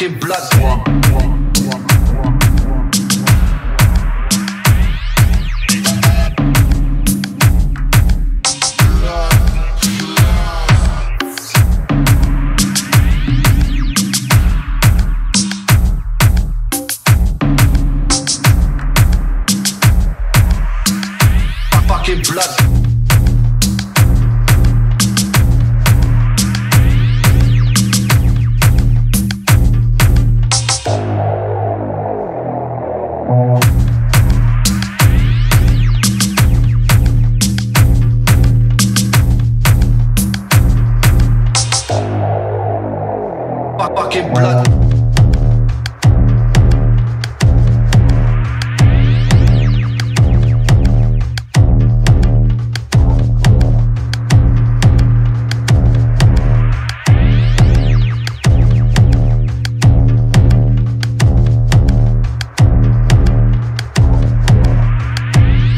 fucking blood. Fucking blood.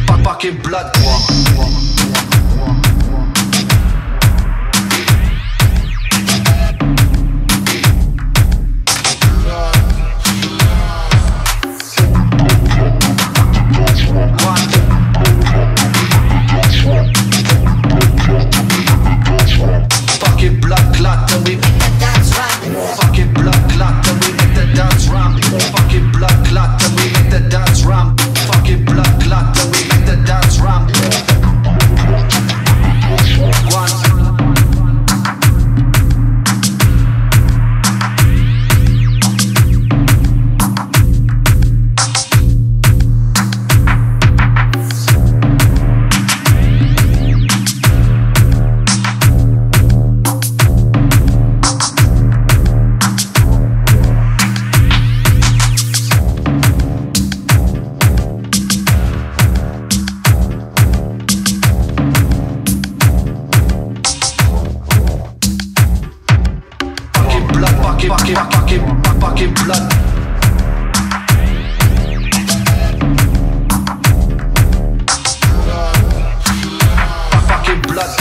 Fuck- Fucking blood. Fuck- Fucking blood. Blood, fucking, fucking, fucking, fucking blood. Fucking blood.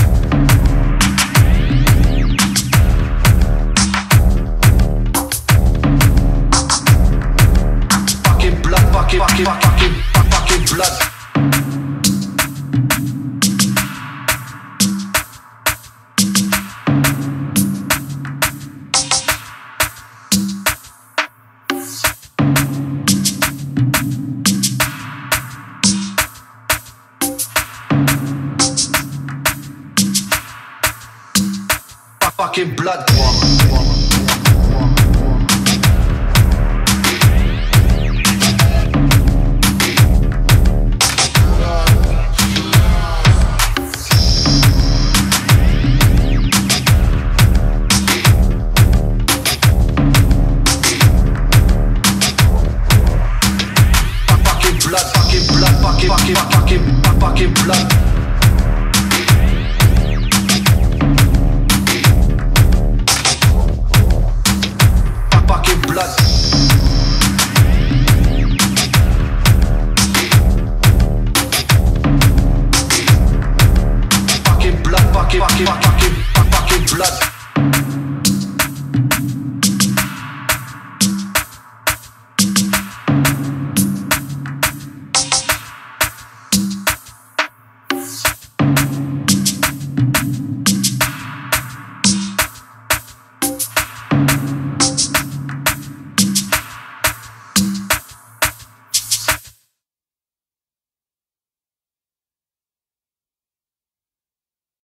Fucking blood, fucking, fucking, fucking, Fucking blood. Blood, fucking fucking, fucking, fucking, fucking blood. Fucking fucking, fucking, fucking blood.